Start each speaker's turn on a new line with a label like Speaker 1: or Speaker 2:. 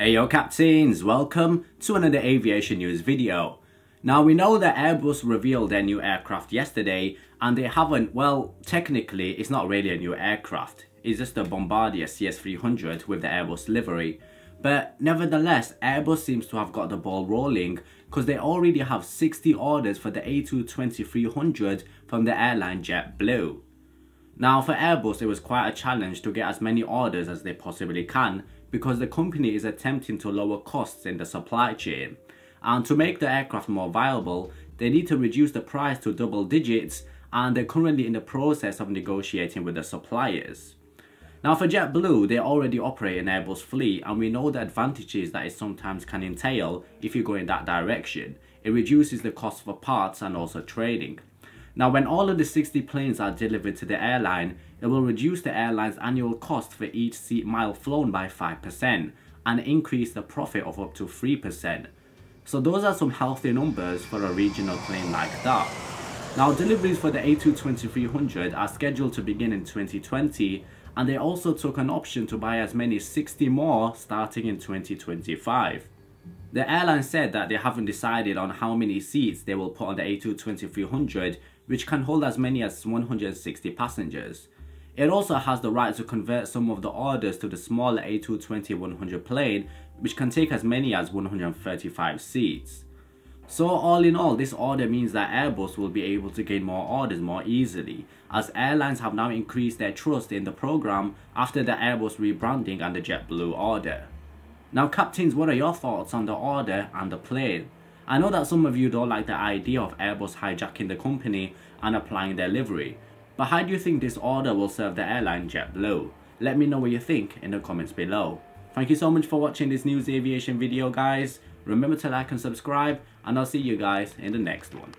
Speaker 1: Hey yo captains, welcome to another aviation news video. Now we know that Airbus revealed their new aircraft yesterday and they haven't, well technically it's not really a new aircraft, it's just a Bombardier CS300 with the Airbus livery. But nevertheless, Airbus seems to have got the ball rolling because they already have 60 orders for the A220-300 from the airline JetBlue. Now for Airbus it was quite a challenge to get as many orders as they possibly can because the company is attempting to lower costs in the supply chain. And to make the aircraft more viable, they need to reduce the price to double digits and they're currently in the process of negotiating with the suppliers. Now for JetBlue, they already operate an Airbus fleet and we know the advantages that it sometimes can entail if you go in that direction. It reduces the cost for parts and also trading. Now when all of the 60 planes are delivered to the airline, it will reduce the airline's annual cost for each seat mile flown by 5% and increase the profit of up to 3%. So those are some healthy numbers for a regional plane like that. Now deliveries for the A220-300 are scheduled to begin in 2020 and they also took an option to buy as many 60 more starting in 2025. The airline said that they haven't decided on how many seats they will put on the A220-300 which can hold as many as 160 passengers. It also has the right to convert some of the orders to the smaller A220-100 plane, which can take as many as 135 seats. So all in all, this order means that Airbus will be able to gain more orders more easily, as airlines have now increased their trust in the program after the Airbus rebranding and the JetBlue order. Now captains, what are your thoughts on the order and the plane? I know that some of you don't like the idea of Airbus hijacking the company and applying their livery, but how do you think this order will serve the airline JetBlue? Let me know what you think in the comments below. Thank you so much for watching this news aviation video guys. Remember to like and subscribe and I'll see you guys in the next one.